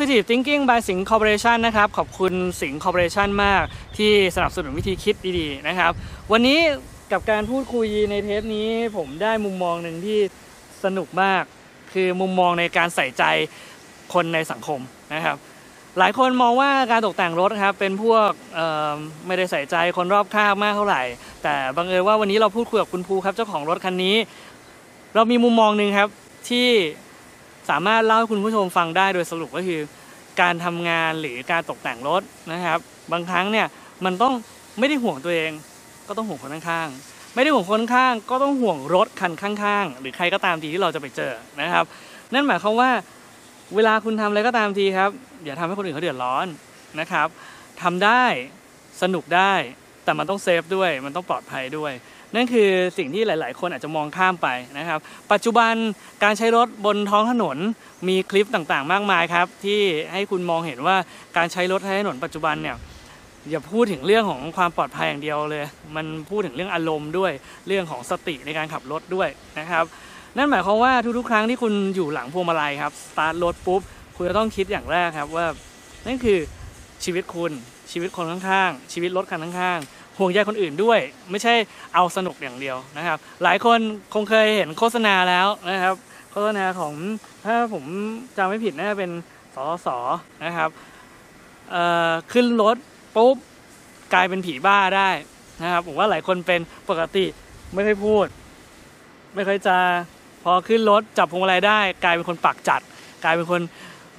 Positive Thinking by สิง Corporation นะครับ ขอบคุณสิง Corporation มากที่สนับสนุนวิธีคิดดีๆนะครับ วันนี้กับการพูดคุยในเทปนี้ผมได้มุมมองหนึ่งที่สนุกมาก คือมุมมองในการใส่ใจคนในสังคมนะครับ หลายคนมองว่าการตกแต่งรถครับเป็นพวกไม่ได้ใส่ใจคนรอบข้างมากเท่าไหร่ แต่บังเอิญว่าวันนี้เราพูดคุยกับคุณภูครับเจ้าของรถคันนี้ เรามีมุมมองหนึ่งครับที่สามารถเล่าให้คุณผู้ชมฟังได้โดยสรุปก็คือ การทำงานหรือการตกแต่งรถนะครับ บางครั้งเนี่ยมันต้องไม่ได้ห่วงตัวเอง ก็ต้องห่วงคนข้างๆไม่ได้ห่วงคนข้างก็ต้องห่วงรถคันข้างๆ หรือใครก็ตามทีที่เราจะไปเจอนะครับ นั่นหมายความว่าเวลาคุณทำอะไรก็ตามทีครับอย่าทำให้คนอื่นเขาเดือดร้อนนะครับทำได้สนุกได้แต่มันต้องเซฟด้วย มันต้องปลอดภัยด้วย นั่นคือสิ่งที่หลาย ๆ คนอาจจะมองข้ามไปนะครับ ปัจจุบันการใช้รถบนท้องถนนมีคลิปต่างๆ มากมายครับ ที่ให้คุณมองเห็นว่าการใช้รถใช้ถนนปัจจุบันเนี่ยอย่าพูดถึงเรื่องของความปลอดภัยอย่างเดียวเลย มันพูดถึงเรื่องอารมณ์ด้วยเรื่องของสติในการขับรถด้วยนะครับ นั่นหมายความว่าทุกๆ ครั้งที่คุณอยู่หลังพวงมาลัยครับสตาร์ทรถปุ๊บคุณจะต้องคิดอย่างแรกครับว่านั่นคือชีวิตคุณชีวิตคนข้างๆ ชีวิตรถคันข้างๆ ห่วงใยคนอื่นด้วย ไม่ใช่เอาสนุกอย่างเดียวนะครับ หลายคนคงเคยเห็นโฆษณาแล้วนะครับ โฆษณาของถ้าผมจำไม่ผิดน่าจะเป็นสสนะครับขึ้นรถปุ๊บกลายเป็นผีบ้าได้นะครับผมว่าหลายคนเป็นปกติไม่ค่อยพูด ไม่ค่อยจะพอขึ้นรถจับพวงมาลัยได้ กลายเป็นคนปากจัด กลายเป็นคน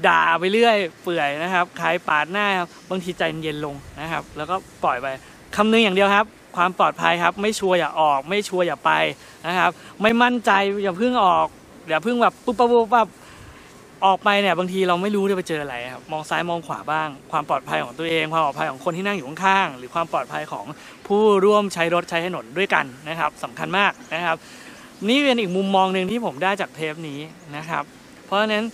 ด่าไปเรื่อยเปื่อยนะครับใครปาดหน้าครับบางทีใจเย็นลงนะครับ แล้วก็ปล่อยไป คำนึงอย่างเดียวครับ ความปลอดภัยครับ ไม่ชัวร์อย่าออก ไม่ชัวร์อย่าไปนะครับ ไม่มั่นใจอย่าเพิ่งออกอย่าเพิ่งแบบปุ๊บปั๊บปุ๊บปั๊บออกไปเนี่ยบางทีเราไม่รู้จะไปเจออะไรครับมองซ้ายมองขวาบ้าง ความปลอดภัยของตัวเอง ความปลอดภัยของคนที่นั่งอยู่ข้างๆหรือความปลอดภัยของผู้ร่วมใช้รถใช้ถนนด้วยกันนะครับสำคัญมากนะครับ นี่เป็นอีกมุมมองหนึ่งที่ผมได้จากเทปนี้นะครับ เพราะฉะนั้น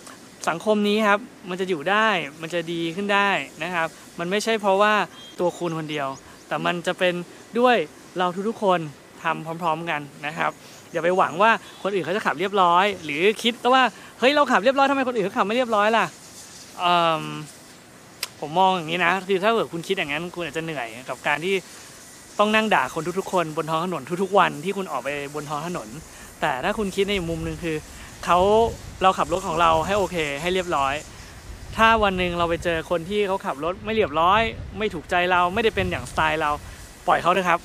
สังคมนี้ครับมันจะอยู่ได้มันจะดีขึ้นได้นะครับ มันไม่ใช่เพราะว่าตัวคุณคนเดียว แต่มันจะเป็นด้วยเราทุกๆคนทำพร้อม ๆ กันนะครับอย่าไปหวังว่าคนอื่นเขาจะขับเรียบร้อย หรือคิดว่าเฮ้ยเราขับเรียบร้อยทำไมคนอื่นเขาขับไม่เรียบร้อยล่ะผมมองอย่างนี้นะคือถ้าเกิดคุณคิดอย่างนั้นคุณอาจจะเหนื่อยกับการที่ต้องนั่งด่าคนทุกๆ คนบนท้องถนนทุกๆ วันที่คุณออกไปบนท้องถนน แต่ถ้าคุณคิดในมุมหนึ่งคือเขาเราขับรถของเราให้โอเค ให้เรียบร้อย ถ้าวันหนึ่งเราไปเจอคนที่เขาขับรถไม่เรียบร้อย ไม่ถูกใจเราไม่ได้เป็นอย่างสไตล์เราปล่อยเขาเถอะครับ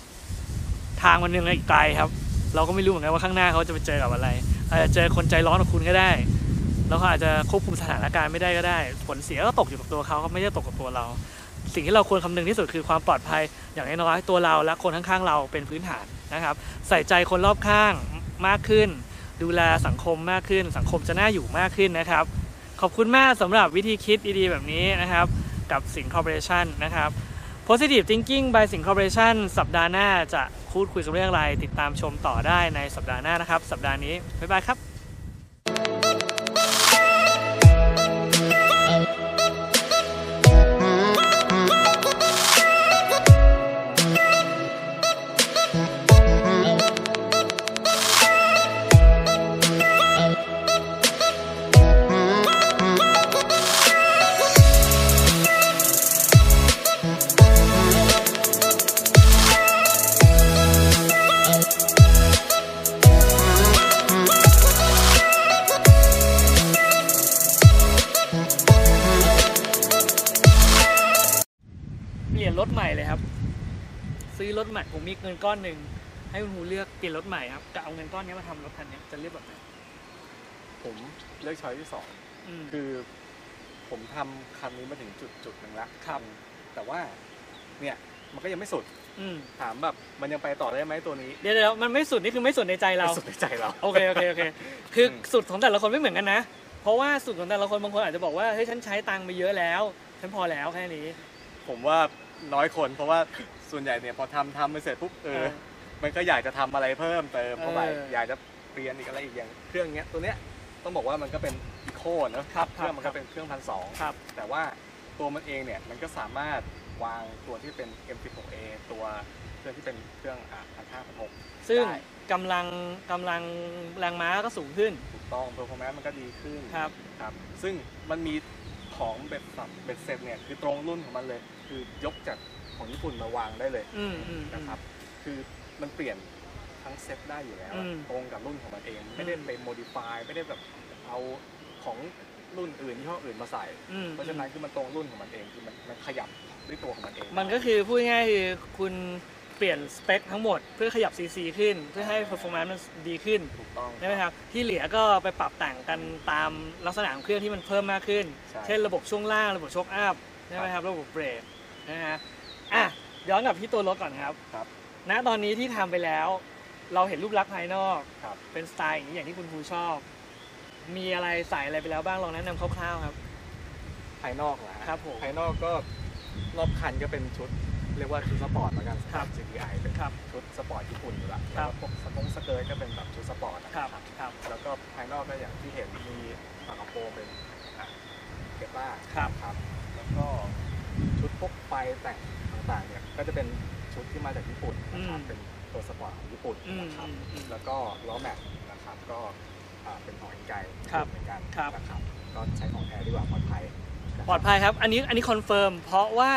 ทางมันยังอีกไกลครับ เราก็ไม่รู้เหมือนกันว่าข้างหน้าเขาจะไปเจอกับอะไรอาจจะเจอคนใจร้อนกับคุณก็ได้ แล้วเขาอาจจะควบคุมสถานการณ์ไม่ได้ก็ได้ ผลเสียก็ตกอยู่กับตัวเขาไม่ได้ตกกับตัวเรา สิ่งที่เราควรคำนึงที่สุดคือความปลอดภัย อย่างน้อยตัวเราและคนข้างๆเราเป็นพื้นฐานนะครับ ใส่ใจคนรอบข้างมากขึ้น ดูแลสังคมมากขึ้น สังคมจะน่าอยู่มากขึ้นนะครับ ขอบคุณมากสำหรับวิธีคิดดีๆ แบบนี้นะครับ กับสิงห์ Corporation นะครับ Positive Thinking by สิงห์ Corporation สัปดาห์หน้าจะพูดคุยกันเรื่องอะไร ติดตามชมต่อได้ในสัปดาห์หน้านะครับ สัปดาห์นี้ บ๊ายบายครับ เปลี่ยนรถใหม่เลยครับ ซื้อรถใหม่ผมมีเงินก้อนหนึ่งให้คุณฮูเลือกเปลี่ยนรถใหม่ครับจะเอาเงินก้อนนี้มาทำรถคันนี้จะเลือกแบบไหนผมเลือกช้อยที่สองอืม คือผมทำคันนี้มาถึงจุดจุดหนึ่งละครับ แต่ว่าเนี่ยมันก็ยังไม่สุดอืมถามแบบมันยังไปต่อได้ไหมตัวนี้เดี๋ยวเดี๋ยวมันไม่สุดนี่คือไม่สุดในใจเรา ไม่สุดในใจเรา โอเคโอเคโอเค คืออืมสุดของแต่ละคนไม่เหมือนกันนะ เพราะว่าสุดของแต่ละคนบางคนอาจจะบอกว่าเฮ้ยฉันใช้ตังค์ไปเยอะแล้ว ฉันพอแล้วแค่นี้ ผมว่า น้อยคนเพราะว่าส่วนใหญ่เนี่ยพอทำทำไปเสร็จปุ๊บเอเอออ มันก็อยากจะทำอะไรเพิ่มเติมเข้าไปเออออยากจะเปลี่ยนอีกอะไรอีกอย่างเครื่องเนี้ยตัวเนี้ยต้องบอกว่ามันก็เป็นอีโคเนอะครับเครื่องครับมันก็เป็นเครื่องพันสองครับ แต่ว่าตัวมันเองเนี่ยมันก็สามารถวางตัวที่เป็น M16A ตัวเครื่องที่เป็นเครื่องอ่าพันห้าพันหก ซึ่งได้ กำลังกำลังแรงม้าก็สูงขึ้นถูกต้อง performance มันก็ดีขึ้น ครับ ครับซึ่งมันมีของเบ็ดสับเบ็ดเสร็จเนี่ยคือตรงรุ่นของมันเลย คือยกจากของญี่ปุ่นมาวางได้เลยอืมอืม นะครับ คือมันเปลี่ยนทั้งเซตได้อยู่แล้วอืมตรงกับรุ่นของมันเอง ไม่ได้ไปโมดิฟายไม่ได้แบบเอาของรุ่นอื่นยี่ห้ออื่นมาใส่ อืม เพราะฉะนั้นคือมันตรงรุ่นของมันเองคือมันมันขยับด้วยตัวของมันเองมันก็คือพูดง่ายๆคือคุณเปลี่ยนสเปคทั้งหมดเพื่อขยับ CC ขึ้น เพื่อให้ performance มันดีขึ้นถูกต้อง ใช่ไหมครับ ที่เหลือก็ไปปรับแต่งกันตามลักษณะของเครื่องที่มันเพิ่มมากขึ้น ใช่เช่นระบบช่วงล่างระบบโช้คอัพใช่ไหมครับระบบเบรก นะฮะอะย้อนกลับที่ตัวรถก่อนครับครับณตอนนี้ที่ทำไปแล้ว เราเห็นรูปลักษณ์ภายนอกครับ เป็นสไตล์อย่างนี้อย่างที่คุณครูชอบ มีอะไรใส่อะไรไปแล้วบ้างลองแนะนำคร่าวๆครับ ภายนอกนะฮะครับผมภายนอกก็รอบคันก็เป็นชุด เรียกว่าชุดสปอร์ตแล้วกันครับสำห GTI เป็นครับ ชุดสปอร์ตญี่ปุ่นอยู่แล้วครัแล้วก็พวกสกงสเกิร์ตก็เป็นแบบชุดสปอร์ตนะคครัรับบครับแล้วก็ภายนอกก็อย่างที่เห็นมีฝากระโปรงเป็นอะ Kevlar ครับ ครับ แล้วก็ ชุดพวกไฟแต่งต่างๆเนี่ยก็จะเป็นชุดที่มาจากญี่ปุ่นนะครับอืมเป็นตัวสปอร์ตของญี่ปุ่นอืมนะครับ อืมอืมแล้วก็ล้อแม็กซ์นะครับก็อ่าเป็นของ Enkei ครับเหมือนกันครับ นะครับก็ใช้ของแท้ดีกว่าปลอดภัยนะครับ ปลอดภัยครับ อันนี้อันนี้ confirm เพราะว่า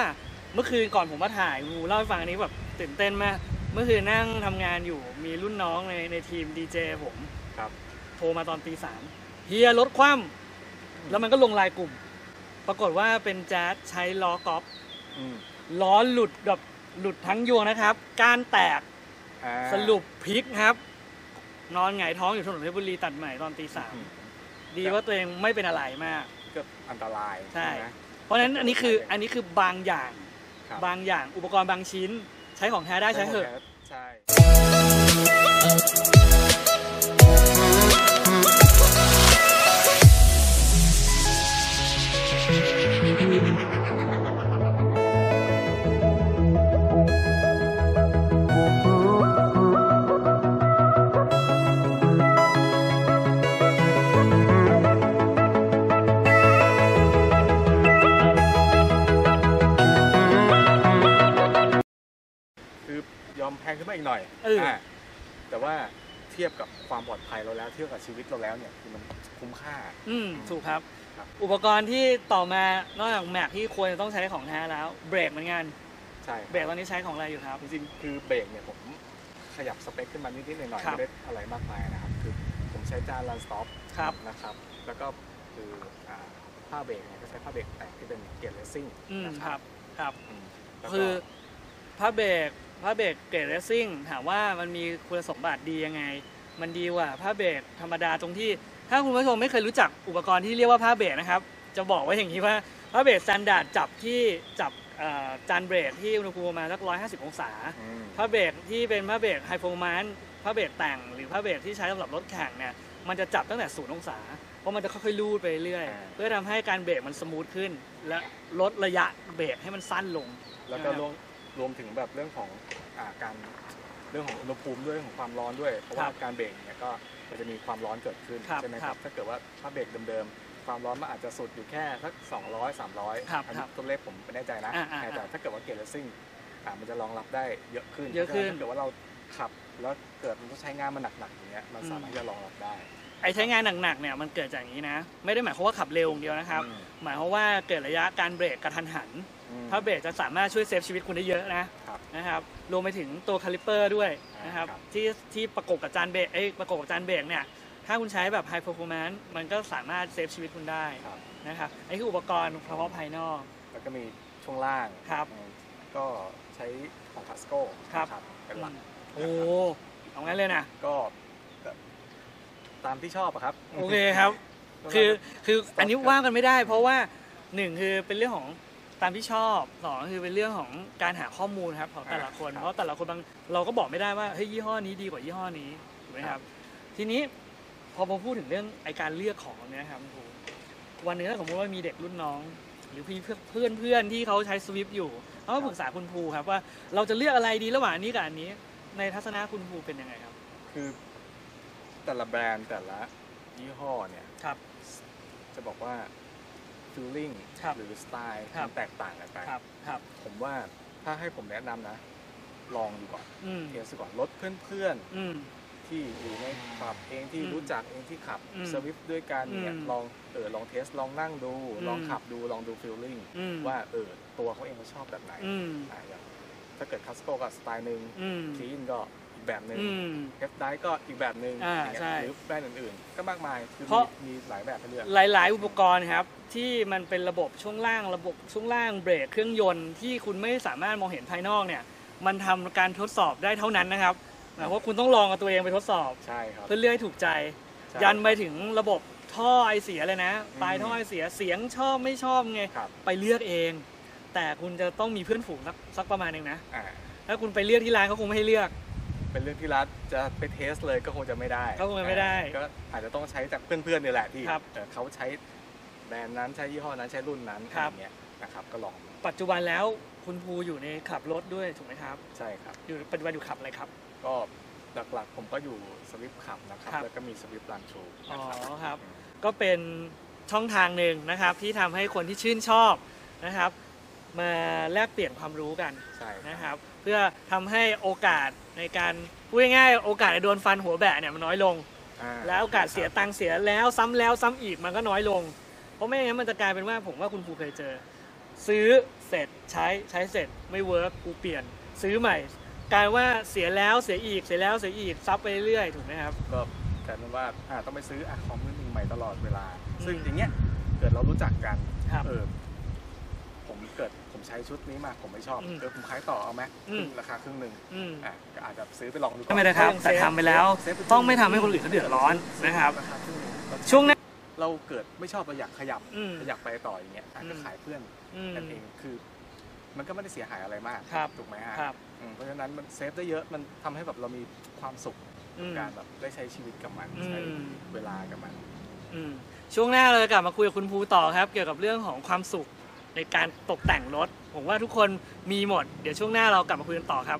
เมื่อคืนก่อนผมมาถ่ายงูเล่าให้ฟังอันนี้แบบตื่นเต้นมาก เมื่อคืนนั่งทำงานอยู่มีรุ่นน้องในในทีมดีเจผมครับ โทรมาตอนตีสามเฮียรถคว่ำแล้วมันก็ลงลายกลุ่ม ปรากฏว่าเป็นแจ๊สใช้ล้อกอล์ฟอืมล้อหลุดแบบหลุดทั้งยวงนะครับก้านแตกอ่าสรุปพลิกครับ นอนหงายท้องอยู่ถนนเพชรบุรีตัดใหม่ตอนตีสามอืมดีว่าตัวเองไม่เป็นอะไรมาก ก็อันตรายใช่ไหมเพราะฉะนั้นอันนี้คืออันนี้คือบางอย่างครับบางอย่างอุปกรณ์บางชิ้น ใช้ของแท้ได้ใช้เถอะใช่ หน่อยเอออ่าแต่ว่าเทียบกับความปลอดภัยเราแล้ว เทียบกับชีวิตเราแล้วเนี่ยคือมันคุ้มค่า อืมถูกครับ ครับ อุปกรณ์ที่ต่อมานอกจากแม็กที่ควรจะต้องใช้ของแท้แล้วเบรกเหมือนกันใช่เบรกตอนนี้ใช้ของอะไรอยู่ครับ จริงๆคือเบรกเนี่ยผมขยับสเปกขึ้นมานิดๆหน่อยๆครับ ไม่ได้อะไรมากมายนะครับ คือผมใช้จาน Run Stop ครับ นะครับ แล้วก็คืออ่าผ้าเบรกเนี่ยก็ใช้ผ้าเบรกแต่งที่เป็นเกรด racingอืมนะคครัรับบครับ อืมแล้วก็คือผ้าเบรก ผ้าเบรกเกรด racing ถามว่ามันมีคุณสมบัติดียังไง มันดีกว่าผ้าเบรกธรรมดาตรงที่ ถ้าคุณผู้ชมไม่เคยรู้จักอุปกรณ์ที่เรียกว่าผ้าเบรกนะครับ จะบอกไว้อย่างนี้ว่าผ้าเบรก standard จับที่จับเอ่อจานเบรกที่อุณหภูมิประมาณสัก150องศาอืมผ้าเบรกที่เป็นผ้าเบรก high performance ผ้าเบรกแต่งหรือผ้าเบรกที่ใช้สำหรับรถแข่งเนี่ยมันจะจับตั้งแต่ศูนย์องศาเพราะมันจะค่อยๆรูดไปเรื่อยอ่าเพื่อทำให้การเบรกมัน smooth ขึ้น และลดระยะเบรกให้มันสั้นลง แล้วก็รวม รวมถึงแบบเรื่องของอาการเรื่องของอุณหภูมิด้วยเรื่องของความร้อนด้วย เพราะว่าครับการเบรกเนี่ยก็มันจะมีความร้อนเกิดขึ้นครับใช่ไหมคครัรับบถ้าเกิดว่าถ้าเบรกเดิมๆ ความร้อนมันอาจจะสุดอยู่แค่สัก200 300ครับอันนี้ครับตัวเลขผมไม่แน่ใจนะอ่าอ่าแต่ถ้าเกิดว่าเกรด racing อ่ามันจะรองรับได้เยอะขึ้นเยอะขึ้นถ้าเกิดว่าเราขับแล้วเกิดมันต้องใช้งานมันหนักๆอย่างเงี้ยมันสามารถที่จะรองรับได้ไอ้ใช้งานหนักๆเนี่ยมันเกิดจากอย่างนี้นะ ไม่ได้หมายความว่าขับเร็วอย่างเดียวนะครับอืมหมายความว่าเกิดระยะการเบรกกระทันหันอืม ถ้าเบรกจะสามารถช่วยเซฟชีวิตคุณได้เยอะนะครับนะครับรวมไปถึงตัวคาลิเปอร์ด้วยนะครับครับ ที่ที่ประกบกับจานเบรกเอ้ยประกบกับจานเบรกเนี่ยถ้าคุณใช้แบบ High Performance มันก็สามารถเซฟชีวิตคุณได้ครับนะครับอันนี้คืออุปกรณ์เฉพาะภายนอก แล้วก็มีช่วงล่างครับอืมก็ใช้ของคัสโก้ครับ เป็นหลักโอ้เอางั้นเลยนะก็ตามที่ชอบอะครับโอเคครับ คือคืออันนี้ว่างกันไม่ได้ เพราะว่าหนึ่งคือเป็นเรื่องของตามที่ชอบสองคือเป็นเรื่องของการหาข้อมูลครับของแต่ละคน เพราะแต่ละคนบางเราก็บอกไม่ได้ว่าเฮ้ยยี่ห้อนี้ดีกว่ายี่ห้อนี้ถูกไหมครับ ทีนี้พอผมพูดถึงเรื่องไอการเลือกของเนี่ยครับคุณครูวันหนึงถ้าสมมติว่ามีเด็กรุ่นน้อง หรือพี่เพื่อนเพื่อนๆที่เขาใช้สวิฟอยู่เขาก็ปรึกษาคุณครูครับว่าเราจะเลือกอะไรดีระหว่างอันนี้กับอันนี้ ในทัศนะคุณครูเป็นยังไงครับ คือแต่ละแบรนด์แต่ละยี่ห้อเนี่ยครับ จะบอกว่า feeling ครับหรือสไตล์ครับ มันแตกต่างกันไป ครับครับ ผมว่าถ้าให้ผมแนะนำนะ ลองดูก่อนอืมเทสดูก่อนรถเพื่อนอืม ๆ ที่อยู่ในขับเองที่อืมรู้จักเองที่ขับอืม Swift ด้วยกันเนี่ยอืมลองเออลอง test ลองนั่งดู อืม ลองขับดูลองดู feeling อืมว่าเออตัวเขาเองเขาชอบแบบไหนอืมอ่าอย่างถ้าเกิดคัสโกก็สไตล์หนึ่งอืม คลีนก็อีก แบบหนึ่งอืม เอฟไดก็อีกแบบหนึ่งอ่าย่งเงี้ยใช่หรือแบรนด์อื่นๆ ก็มากมายคือเพราะ มีมีหลายแบบให้เลือกหลาย ๆ อุปกรณ์ครับ ที่มันเป็นระบบช่วงล่างระบบช่วงล่างเบรกเครื่องยนต์ที่คุณไม่สามารถมองเห็นภายนอกเนี่ย มันทำการทดสอบได้เท่านั้นนะครับหมายความว่าคุณต้องลองกับตัวเองไปทดสอบ ใช่ครับเพื่อเลือกให้ถูกใจ ใช่ ยันไปถึงระบบท่อไอเสียเลยนะอืมปลายท่อไอเสียเสียงชอบไม่ชอบไงครับ ไปเลือกเอง แต่คุณจะต้องมีเพื่อนฝูงสักสักประมาณหนึ่งนะอ่า ถ้าคุณไปเลือกที่ร้านเขาคงไม่ให้เลือก เป็นเรื่องที่รัฐจะไปเทสเลยก็คงจะไม่ได้ก็คงไม่ได้อ่าก็อาจจะต้องใช้จากเพื่อนๆนี่แหละที่ครับเอ่อเขาใช้แบรนด์นั้นใช้ยี่ห้อนั้นใช้รุ่นนั้นครับอะไรเงี้ยนะครับก็ลองดูปัจจุบันแล้วคุณภูอยู่ในขับรถด้วยถูกไหมครับใช่ครับอยู่ปัจจุบันอยู่ขับอะไรครับ ก็หลักๆผมก็อยู่สวิฟขับนะครับครับแล้วก็มีสวิฟรันทรูอ๋อนะครับครับก็เป็นช่องทางหนึ่งนะครับที่ทำให้คนที่ชื่นชอบนะครับ มาแลกเปลี่ยนความรู้กันใช่ครับนะครับ เพื่อทำให้โอกาสในการพูดง่ายๆโอกาสในโดนฟันหัวแบะเนี่ยมันน้อยลงอ่าแล้วโอกาสเสียตังค์เสียแล้วซ้ำแล้วซ้ำอีกมันก็น้อยลง เพราะไม่อย่างนั้นมันจะกลายเป็นว่าผมว่าคุณครูเคยเจอ ซื้อเสร็จใช้ใช้เสร็จไม่ work กูเปลี่ยน ซื้อใหม่กลายว่าเสียแล้วเสียอีกเสียแล้วเสียอีกซับไปเรื่อยๆถูกไหมครับก็กลายเป็นว่าอ่าต้องไปซื้ออะคอมมือหนึ่งใหม่ตลอดเวลาอืมซึ่งอย่างเงี้ยเกิดเรารู้จักกันครับเออผม เกิดผมใช้ชุดนี้มาผมไม่ชอบอืมเออผมขายต่อเอาไหมอืมครึ่งราคาครึ่งหนึ่งอืม อะก็อาจจะซื้อไปลองดูก่อนไม่เป็นไรครับ แต่ทำไปแล้วต้องไม่ทำให้คนอื่นเขาเดือดร้อนนะครับาคาครึ่งหนึ่งช่วงหน้า เราเกิดไม่ชอบเราอยากขยับอืมเราอยากไปต่ออย่างเงี้ยอาจจะอืมขายเพื่อนอืม กันเองคือ มันก็ไม่ได้เสียหายอะไรมากครับ ถูกไหมฮะครับอืมเพราะฉะนั้นมันเซฟได้เยอะมันทำให้แบบเรามีความสุขอืมการแบบได้ใช้ชีวิตกับมันอืม ใช้เวลากับมัน อืมช่วงหน้าเราจะกลับมาคุยกับคุณภูต่อครับ เกี่ยวกับเรื่องของความสุข ในการตกแต่งรถ ผมว่าทุกคนมีหมด เดี๋ยวช่วงหน้าเรากลับมาคุยกันต่อครับ